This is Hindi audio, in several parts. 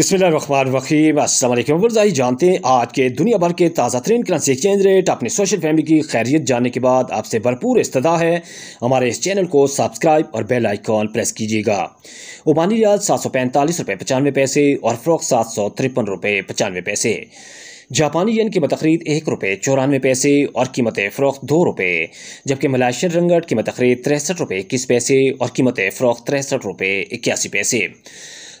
अस्सलाम वर्जाई जानते हैं, आज के दुनिया भर के ताज़ा तरीन करेंसी एक्सचेंज रेट अपनी सोशल फैमिली की खैरियत जानने के बाद आपसे भरपूर इस्तः है। हमारे इस चैनल को सब्सक्राइब और बेल आइकॉन प्रेस कीजिएगा। ओमानी रियाल सात सौ पैंतालीस रुपये पचानवे पैसे और फ़्रोक सात सौ तिरपन रुपये पचानवे पैसे। जापानी येन की मतखरीद एक रुपये चौरानवे पैसे और कीमत फ़रोख्त दो रुपये जबकि मलाशियन रंगट की मतखरीद तिरसठ रुपये इक्कीस पैसे और कीमत फ़रोख्त तिरसठ रुपये इक्यासी पैसे।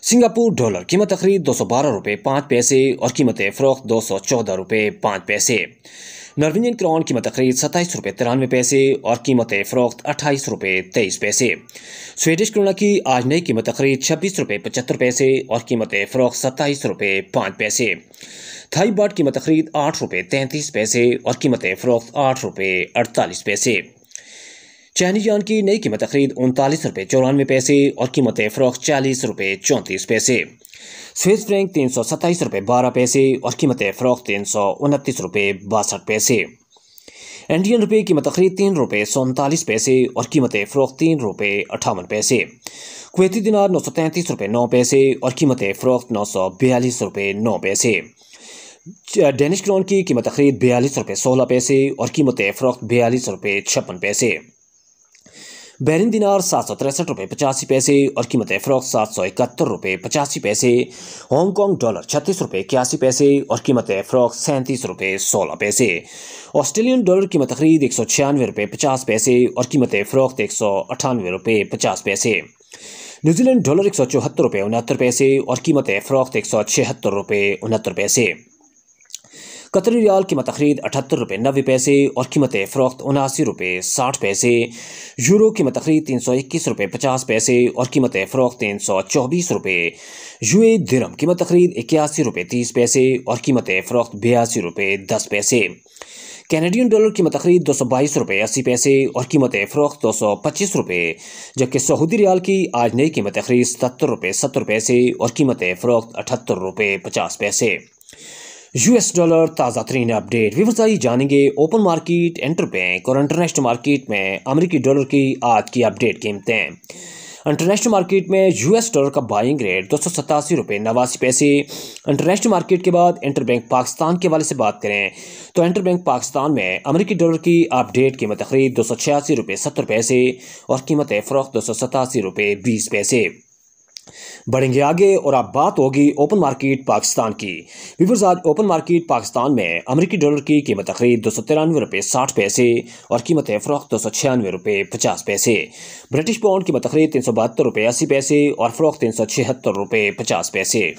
सिंगापुर डॉलर कीमत खरीद दो सौ बारह रुपये पाँच पैसे और कीमत फ़रोख्त दो सौ चौदह रुपये पाँच पैसे। नॉर्वेजियन क्रॉन कीमत खरीद सत्ताईस रुपये तिरानवे पैसे और कीमत फ़रोख्त अट्ठाईस रुपये तेईस पैसे। स्वीडिश क्रोना की आज नई कीमत खरीद छब्बीस रुपये पचहत्तर पैसे और कीमत फ़रोख्त सत्ताईस रुपये पाँच पैसे। थाई बाट कीमत खरीद आठ रुपये तैंतीस पैसे और कीमत फ़रोख्त आठ रुपये अड़तालीस पैसे। चाइनीज़ यान की नई कीमत खरीद उनतालीस रुपये चौरानवे पैसे और कीमत फ़रोख्त चालीस रुपये चौंतीस पैसे। स्विस फ्रैंक तीन सौ सत्ताईस रुपये बारह पैसे और कीमत फ़रोख्त तीन सौ उनतीस रुपये बासठ पैसे। इंडियन रुपये कीमत खरीद तीन रुपये सैंतालीस पैसे और कीमत फ़रोख्त तीन रुपये अठावन पैसे। कुवैती दिनार नौ सौ तैंतीस रुपये नौ पैसे और कीमत फ़रोख्त नौ सौ बयालीस रुपये नौ पैसे। डेनिश क्रोन की कीमत खरीद बयालीस रुपये सोलह पैसे और कीमत फ़रोख्त बयालीस रुपये छप्पन पैसे। बैरिन दिनार सात सौ तिरसठ रुपये पचासी पैसे और कीमत फ़रोख्त सात सौ इकहत्तर रुपये पचासी पैसे। हांगकॉन्ग डॉलर छत्तीस रुपये इक्यासी पैसे और कीमत फ़रोख्त सैंतीस रुपये सोलह पैसे। ऑस्ट्रेलियन डॉलर कीमत खरीद एक सौ छियानवे रुपये पचास पैसे और कीमत फ़रोख्त एक सौ अठानवे रुपये पचास पैसे। न्यूजीलैंड डॉलर एक सौ चौहत्तर रुपये उनहत्तर पैसे और कीमत फ़रोख्त एक सौ छिहत्तर रुपये उनहत्तर पैसे। कतरी रियाल कीमत खरीद अठहत्तर रुपये नबे पैसे और कीमत फ़रोख्त उनासी रुपये साठ पैसे। यूरो कीमत खरीद तीन सौ इक्कीस रुपये पचास पैसे और कीमत फ़रोख्त तीन सौ चौबीस रुपये यूए दिरम कीमत खरीद इक्यासी रुपये तीस पैसे और कीमत फ़रोख्त बयासी रुपये दस पैसे। कैनेडियन डॉलर की मतखरीद दो सौ बाईस रुपये अस्सी पैसे और कीमत फ़रोख्त दो सौ पच्चीस रुपये जबकि सऊदी रियाल की आज नई कीमत खरीद सत्तर रुपये सत्तर पैसे और कीमत फ़रोख्त अठहत्तर रुपये पचास पैसे। यूएस डॉलर ताज़ा तरीन अपडेट व्यवसायी जानेंगे ओपन मार्केट इंटर बैंक और इंटरनेशनल मार्केट में अमेरिकी डॉलर की आज की अपडेट कीमतें। इंटरनेशनल मार्केट में यूएस डॉलर का बाइंग रेट दो सौ सतासी रुपये नवासी पैसे। इंटरनेशनल मार्केट के बाद इंटर बैंक पाकिस्तान के हवाले से बात करें तो इंटर बैंक पाकिस्तान में अमेरिकी डॉलर की अपडेट कीमत खरीद दो सौ छियासी रुपये सत्तर पैसे और कीमत फ़रोख्त दो सौ सतासी रुपये बीस पैसे। बढ़ेंगे आगे और अब बात होगी ओपन मार्केट पाकिस्तान की। व्यूवर्स, आज ओपन मार्केट पाकिस्तान में अमेरिकी डॉलर की कीमत तकरीब दो सौ तिरानवे रुपये साठ पैसे और कीमत फ़रोख दो सौ छियानवे रुपये पचास पैसे। ब्रिटिश पाउंड कीमत तकरीब तीन सौ बहत्तर रुपये अस्सी पैसे और फ़रोख्त तीन सौ छिहत्तर रुपये पचास पैसे।